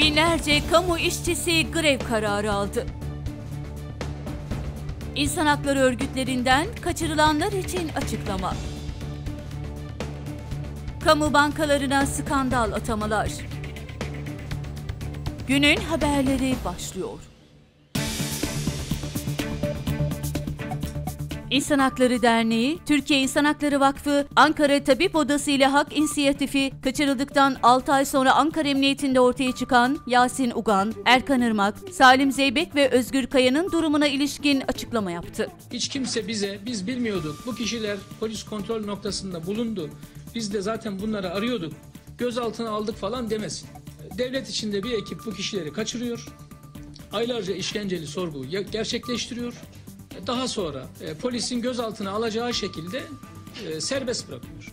Binlerce kamu işçisi grev kararı aldı. İnsan hakları örgütlerinden kaçırılanlar için açıklama. Kamu bankalarına skandal atamalar. Günün haberleri başlıyor. İnsan Hakları Derneği, Türkiye İnsan Hakları Vakfı, Ankara Tabip Odası ile Hak İnisiyatifi, kaçırıldıktan 6 ay sonra Ankara Emniyetinde ortaya çıkan Yasin Ugan, Erkan Irmak, Salim Zeybek ve Özgür Kaya'nın durumuna ilişkin açıklama yaptı. Hiç kimse bize, biz bilmiyorduk, bu kişiler polis kontrol noktasında bulundu, biz de zaten bunları arıyorduk, gözaltına aldık falan demesin. Devlet içinde bir ekip bu kişileri kaçırıyor, aylarca işkenceli sorgu gerçekleştiriyor, daha sonra e, polisin gözaltına alacağı şekilde e, serbest bırakıyor.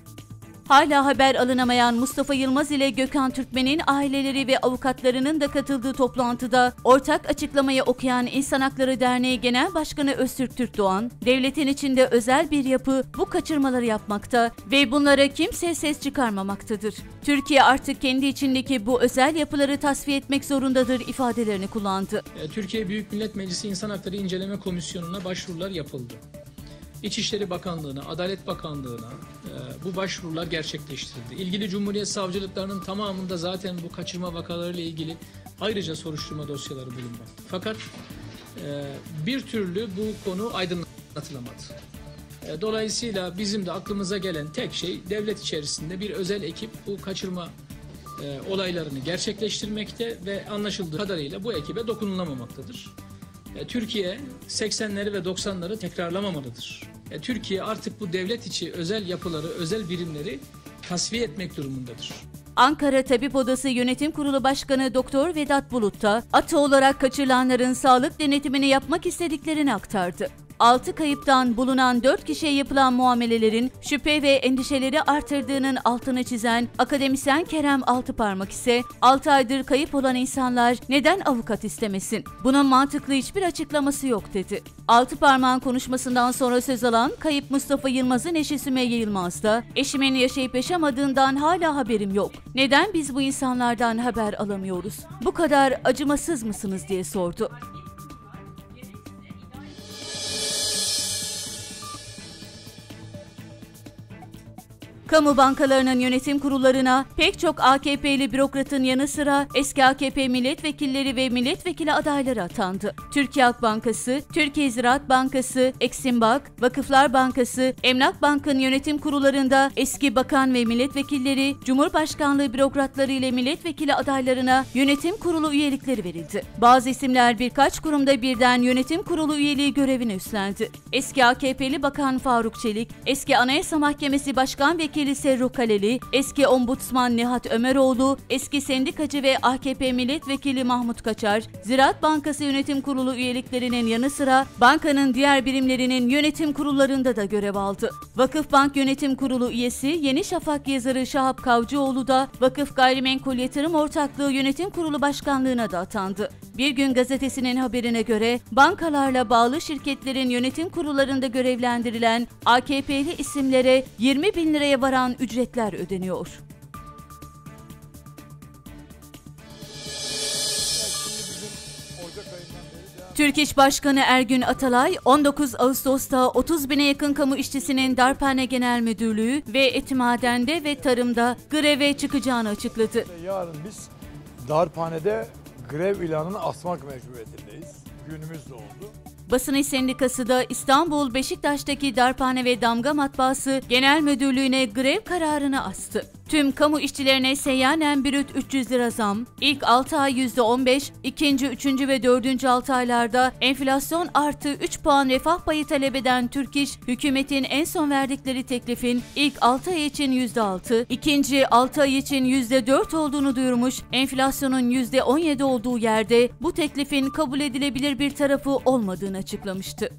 Hala haber alınamayan Mustafa Yılmaz ile Gökhan Türkmen'in aileleri ve avukatlarının da katıldığı toplantıda ortak açıklamayı okuyan İnsan Hakları Derneği Genel Başkanı Öztürk Türkdoğan, devletin içinde özel bir yapı bu kaçırmaları yapmakta ve bunlara kimse ses çıkarmamaktadır. Türkiye artık kendi içindeki bu özel yapıları tasfiye etmek zorundadır ifadelerini kullandı. E, Türkiye Büyük Millet Meclisi İnsan Hakları İnceleme Komisyonu'na başvurular yapıldı. İçişleri Bakanlığı'na, Adalet Bakanlığı'na e, bu başvurular gerçekleştirildi. İlgili Cumhuriyet Savcılıklarının tamamında zaten bu kaçırma vakalarıyla ilgili ayrıca soruşturma dosyaları bulunmakta. Fakat e, bir türlü bu konu aydınlatılamadı. E, dolayısıyla bizim de aklımıza gelen tek şey devlet içerisinde bir özel ekip bu kaçırma e, olaylarını gerçekleştirmekte ve anlaşıldığı kadarıyla bu ekibe dokunulamamaktadır. E, Türkiye 80'leri ve 90'ları tekrarlamamalıdır. E, Türkiye artık bu devlet içi özel yapıları, özel birimleri tasfiye etmek durumundadır. Ankara Tabip Odası Yönetim Kurulu Başkanı Doktor Vedat Bulut da atı olarak kaçırılanların sağlık denetimini yapmak istediklerini aktardı. 6 kayıptan bulunan 4 kişiye yapılan muamelelerin şüphe ve endişeleri artırdığının altını çizen akademisyen Kerem Altıparmak ise 6 aydır kayıp olan insanlar neden avukat istemesin? Bunun mantıklı hiçbir açıklaması yok dedi. Altıparmak'ın konuşmasından sonra söz alan kayıp Mustafa Yılmaz'ın eşi Sümeyye Yılmaz da eşimin yaşayıp yaşamadığından hala haberim yok. Neden biz bu insanlardan haber alamıyoruz? Bu kadar acımasız mısınız diye sordu. Kamu bankalarının yönetim kurullarına pek çok AKP'li bürokratın yanı sıra eski AKP milletvekilleri ve milletvekili adayları atandı. Türkiye Halk Bankası, Türkiye Ziraat Bankası, Eksimbank, Vakıflar Bankası, Emlak Bank'ın yönetim kurullarında eski bakan ve milletvekilleri, Cumhurbaşkanlığı bürokratları ile milletvekili adaylarına yönetim kurulu üyelikleri verildi. Bazı isimler birkaç kurumda birden yönetim kurulu üyeliği görevini üstlendi. Eski AKP'li Bakan Faruk Çelik, eski Anayasa Mahkemesi Başkan Vekili Vekili Serru Kaleli, eski Ombudsman Nihat Ömeroğlu, eski sendikacı ve AKP Milletvekili Mahmut Kaçar, Ziraat Bankası Yönetim Kurulu üyeliklerinin yanı sıra bankanın diğer birimlerinin yönetim kurullarında da görev aldı. Vakıf Bank Yönetim Kurulu üyesi Yeni Şafak yazarı Şahap Kavcıoğlu da Vakıf Gayrimenkul Yatırım Ortaklığı Yönetim Kurulu Başkanlığına da atandı. Bir gün gazetesinin haberine göre bankalarla bağlı şirketlerin yönetim kurullarında görevlendirilen AKP'li isimlere 20 bin liraya varan ücretler ödeniyor. Türk İş Başkanı Ergün Atalay, 19 Ağustos'ta 30 bine yakın kamu işçisinin Darphane Genel Müdürlüğü ve Etimaden'de ve Tarım'da greve çıkacağını açıkladı. Yarın biz Darphane'de grev ilanını asmak mecburiyetindeyiz. Günümüz de oldu. Basın İş Sendikası da İstanbul Beşiktaş'taki Darphane ve Damga Matbaası Genel Müdürlüğü'ne grev kararını astı. Tüm kamu işçilerine seyyanen brüt 300 lira zam, ilk 6 ay %15, ikinci, üçüncü ve dördüncü 6 aylarda enflasyon artı 3 puan refah payı talep eden Türk İş, hükümetin en son verdikleri teklifin ilk 6 ay için %6, ikinci 6 ay için %4 olduğunu duyurmuş, enflasyonun %17 olduğu yerde bu teklifin kabul edilebilir bir tarafı olmadığını açıklamıştı.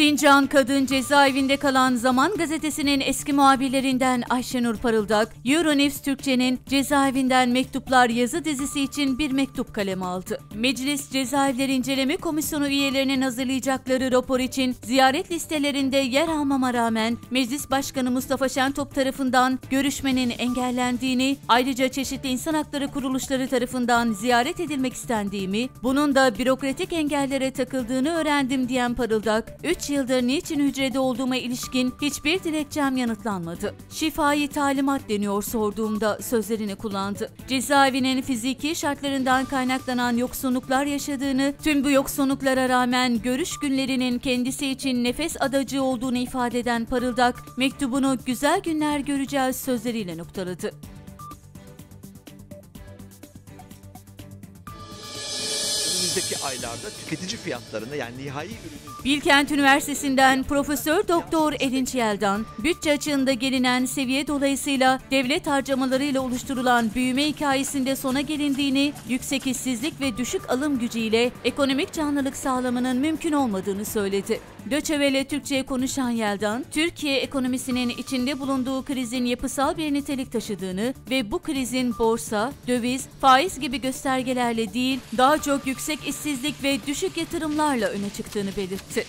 Sincan Kadın Cezaevinde kalan Zaman Gazetesi'nin eski muhabirlerinden Ayşenur Parıldak, Euronews Türkçe'nin cezaevinden mektuplar yazı dizisi için bir mektup kaleme aldı. Meclis Cezaevleri İnceleme Komisyonu üyelerinin hazırlayacakları rapor için ziyaret listelerinde yer almama rağmen Meclis Başkanı Mustafa Şentop tarafından görüşmenin engellendiğini, ayrıca çeşitli insan hakları kuruluşları tarafından ziyaret edilmek istendiğimi, bunun da bürokratik engellere takıldığını öğrendim diyen Parıldak, 3 yıldır niçin hücrede olduğuma ilişkin hiçbir dilekçem yanıtlanmadı. Şifai talimat deniyor sorduğumda sözlerini kullandı. Cezaevinin fiziki şartlarından kaynaklanan yoksunluklar yaşadığını, tüm bu yoksunluklara rağmen görüş günlerinin kendisi için nefes adacı olduğunu ifade eden Parıldak, mektubunu güzel günler göreceğiz sözleriyle noktaladı. Önümüzdeki aylarda tüketici fiyatlarında yani nihai ürünün Bilkent Üniversitesi'nden Profesör Doktor Erinç Yeldan, bütçe açığında gelinen seviye dolayısıyla devlet harcamalarıyla oluşturulan büyüme hikayesinde sona gelindiğini, yüksek işsizlik ve düşük alım gücüyle ekonomik canlılık sağlamanın mümkün olmadığını söyledi. Döçevele Türkçe'ye konuşan Yeldan, Türkiye ekonomisinin içinde bulunduğu krizin yapısal bir nitelik taşıdığını ve bu krizin borsa, döviz, faiz gibi göstergelerle değil, daha çok yüksek işsizlik ve düşük yatırımlarla öne çıktığını belirtti.